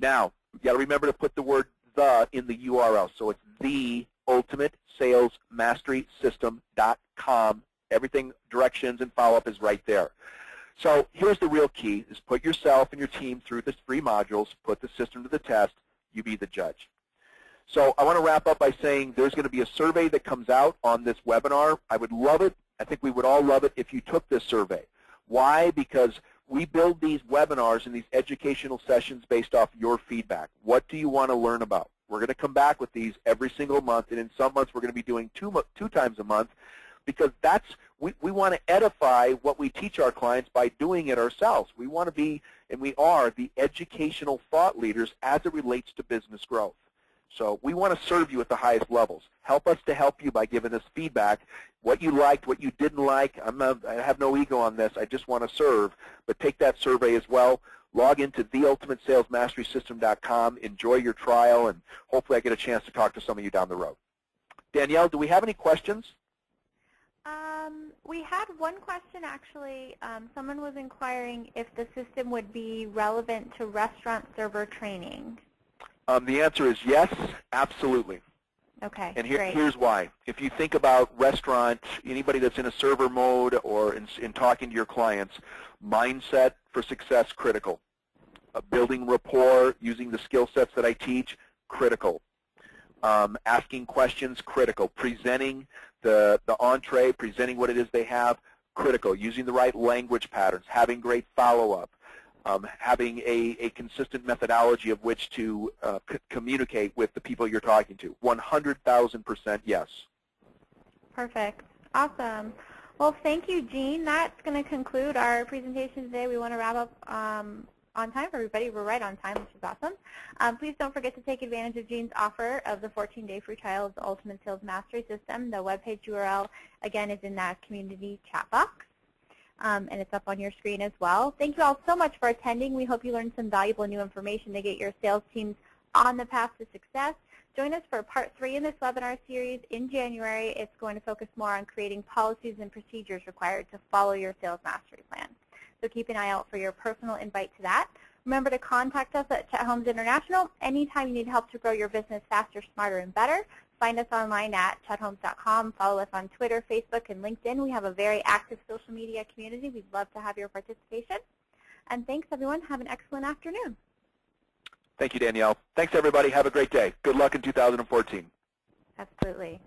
Now, you got to remember to put the word the in the URL. So it's the ultimatesalesmasterysystem.com. Everything, directions, and follow-up is right there. So here's the real key, is put yourself and your team through the three modules, put the system to the test, you be the judge. So I want to wrap up by saying there's going to be a survey that comes out on this webinar. I would love it. I think we would all love it if you took this survey. Why? Because we build these webinars and these educational sessions based off your feedback. What do you want to learn about? We're going to come back with these every single month, and in some months we're going to be doing two, two times a month because that's we, we want to edify what we teach our clients by doing it ourselves. We want to be, and we are, the educational thought leaders as it relates to business growth. So we want to serve you at the highest levels. Help us to help you by giving us feedback, what you liked, what you didn't like. I'm not, I have no ego on this. I just want to serve. But take that survey as well. Log into theultimatesalesmasterysystem.com. Enjoy your trial, and hopefully I get a chance to talk to some of you down the road. Danielle, do we have any questions? Um, we had one question actually. Um, someone was inquiring if the system would be relevant to restaurant server training. Um, the answer is yes, absolutely. Okay, And here, great. here's why. If you think about restaurant, anybody that's in a server mode or in, in talking to your clients, mindset, for success, critical. Uh, building rapport, using the skill sets that I teach, critical. Um, asking questions, critical. Presenting the, the entree, presenting what it is they have, critical. Using the right language patterns, having great follow-up, um, having a, a consistent methodology of which to uh, communicate with the people you're talking to. 100,000% yes. Perfect. Awesome. Well, thank you, Gene. That's going to conclude our presentation today. We want to wrap up um, on time for everybody. We're right on time, which is awesome. Um, please don't forget to take advantage of Gene's offer of the 14-day free trial of the Ultimate Sales Mastery System. The webpage URL, again, is in that community chat box. Um, and it's up on your screen as well. Thank you all so much for attending. We hope you learned some valuable new information to get your sales teams on the path to success. Join us for part three in this webinar series in January. It's going to focus more on creating policies and procedures required to follow your sales mastery plan. So keep an eye out for your personal invite to that. Remember to contact us at Chet Holmes International anytime you need help to grow your business faster, smarter, and better. Find us online at chetholmes.com. Follow us on Twitter, Facebook, and LinkedIn. We have a very active social media community. We'd love to have your participation. And thanks, everyone. Have an excellent afternoon. Thank you, Danielle. Thanks, everybody. Have a great day. Good luck in 2014. Absolutely.